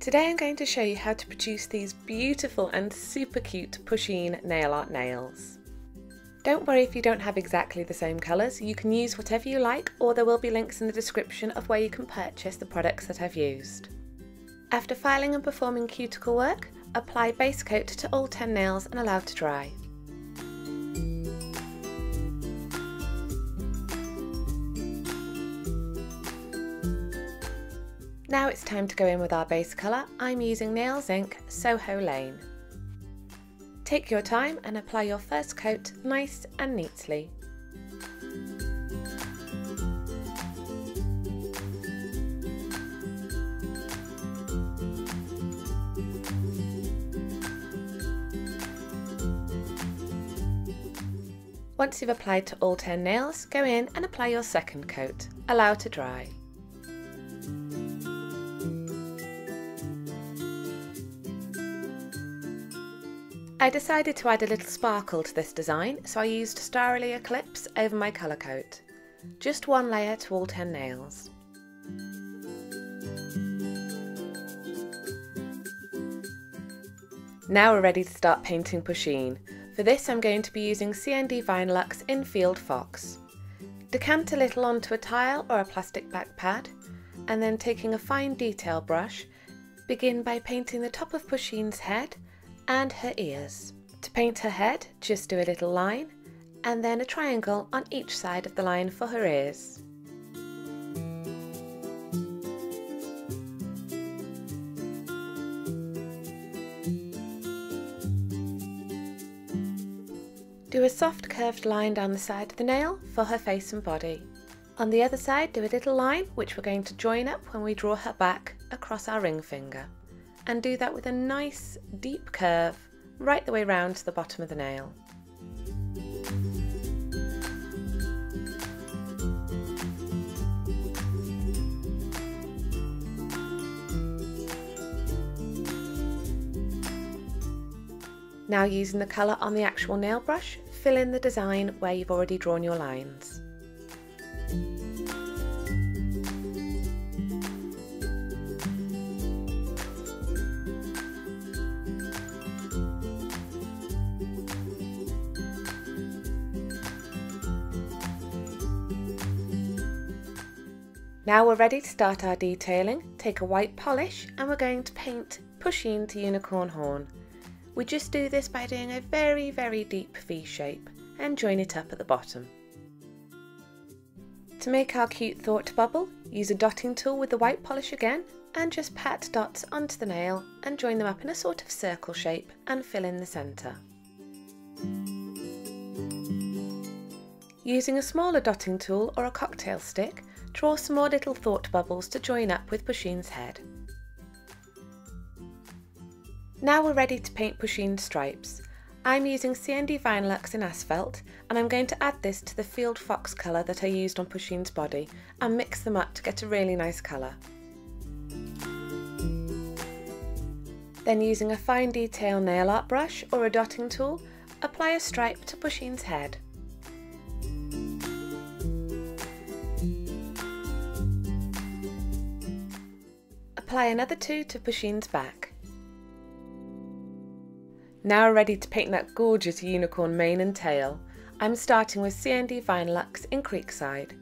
Today I'm going to show you how to produce these beautiful and super cute Pusheen nail art nails. Don't worry if you don't have exactly the same colours, you can use whatever you like or there will be links in the description of where you can purchase the products that I've used. After filing and performing cuticle work, apply base coat to all 10 nails and allow to dry. Now it's time to go in with our base colour. I'm using Nails Inc Soho Lane. Take your time and apply your first coat nice and neatly. Once you've applied to all 10 nails, go in and apply your second coat. Allow to dry. I decided to add a little sparkle to this design, so I used Starrily Eclipse over my colour coat. Just one layer to all 10 nails. Now we're ready to start painting Pusheen. For this I'm going to be using CND Vinylux in Field Fox. Decant a little onto a tile or a plastic back pad, and then taking a fine detail brush, begin by painting the top of Pusheen's head and her ears. To paint her head, just do a little line and then a triangle on each side of the line for her ears. Do a soft curved line down the side of the nail for her face and body. On the other side do a little line which we're going to join up when we draw her back across our ring finger and do that with a nice deep curve right the way round to the bottom of the nail. Now using the colour on the actual nail brush, fill in the design where you've already drawn your lines. Now we're ready to start our detailing. Take a white polish and we're going to paint Pusheen to unicorn horn. We just do this by doing a very very deep V shape and join it up at the bottom. To make our cute thought bubble, use a dotting tool with the white polish again and just pat dots onto the nail and join them up in a sort of circle shape and fill in the centre. Using a smaller dotting tool or a cocktail stick, Draw some more little thought bubbles to join up with Pusheen's head. Now we're ready to paint Pusheen's stripes. I'm using CND Vinylux in Asphalt and I'm going to add this to the Field Fox colour that I used on Pusheen's body and mix them up to get a really nice colour. Then using a fine detail nail art brush or a dotting tool, apply a stripe to Pusheen's head. Apply another two to Pusheen's back. Now ready to paint that gorgeous unicorn mane and tail. I'm starting with CND Vinylux in Creekside.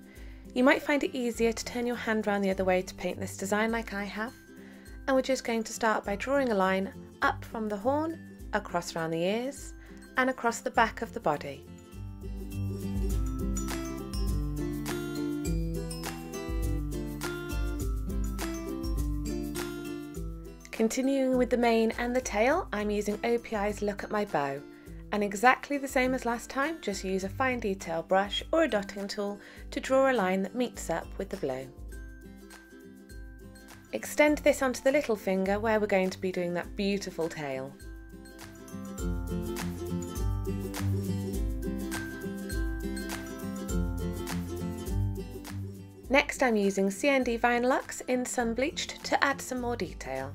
You might find it easier to turn your hand round the other way to paint this design like I have. And we're just going to start by drawing a line up from the horn, across round the ears, and across the back of the body. Continuing with the mane and the tail, I'm using OPI's Look at My Bow. And exactly the same as last time, just use a fine detail brush or a dotting tool to draw a line that meets up with the blue. Extend this onto the little finger where we're going to be doing that beautiful tail. Next I'm using CND Vinylux in Sun Bleached to add some more detail.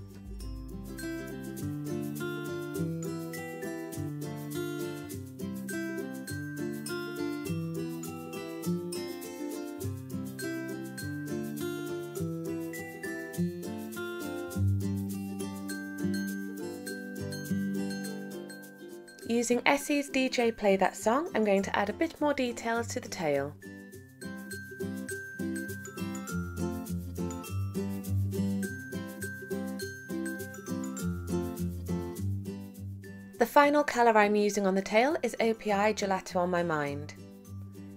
Using Essie's DJ Play That Song, I'm going to add a bit more details to the tail. The final colour I'm using on the tail is OPI Gelato on My Mind.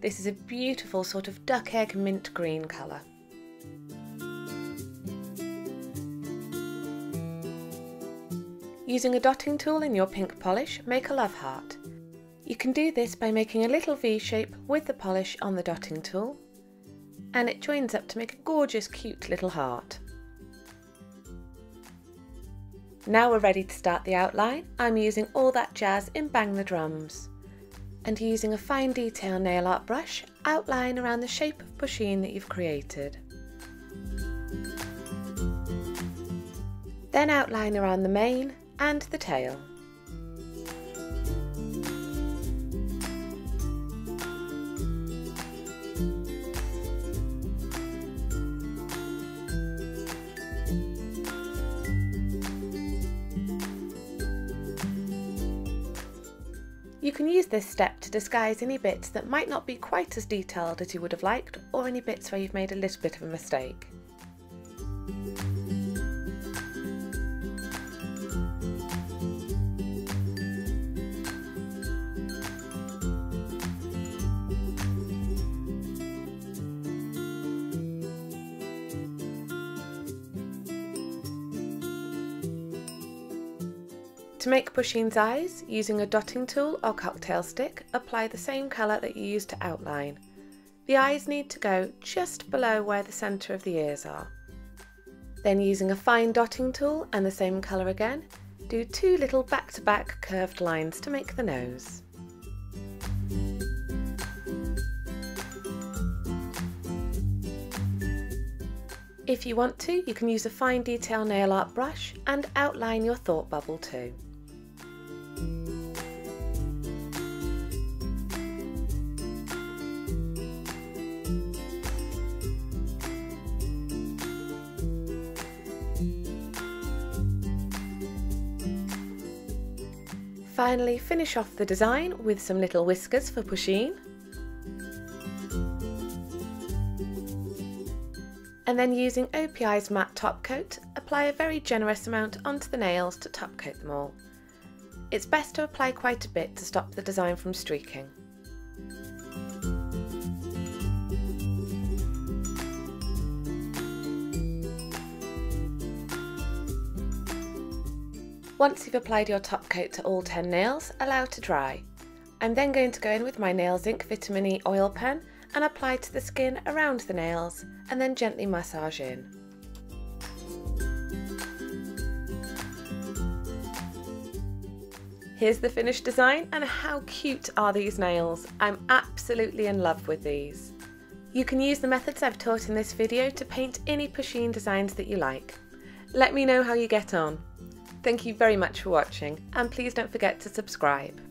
This is a beautiful sort of duck egg mint green colour. Using a dotting tool in your pink polish, make a love heart. You can do this by making a little V shape with the polish on the dotting tool, and it joins up to make a gorgeous cute little heart. Now we're ready to start the outline, I'm using all that jazz in Bang the Drums and using a fine detail nail art brush, outline around the shape of pusheen that you've created. Then outline around the mane and the tail. You can use this step to disguise any bits that might not be quite as detailed as you would have liked or any bits where you've made a little bit of a mistake. To make Pusheen's eyes, using a dotting tool or cocktail stick, apply the same colour that you used to outline. The eyes need to go just below where the centre of the ears are. Then using a fine dotting tool and the same colour again, do two little back-to-back -back curved lines to make the nose. If you want to, you can use a fine detail nail art brush and outline your thought bubble too. Finally finish off the design with some little whiskers for Pusheen. And then using OPI's matte top coat, apply a very generous amount onto the nails to top coat them all. It's best to apply quite a bit to stop the design from streaking. Once you've applied your top coat to all 10 nails, allow to dry. I'm then going to go in with my Nails Inc Vitamin E oil pen and apply to the skin around the nails and then gently massage in. Here's the finished design and how cute are these nails? I'm absolutely in love with these. You can use the methods I've taught in this video to paint any Pusheen designs that you like. Let me know how you get on. Thank you very much for watching and please don't forget to subscribe.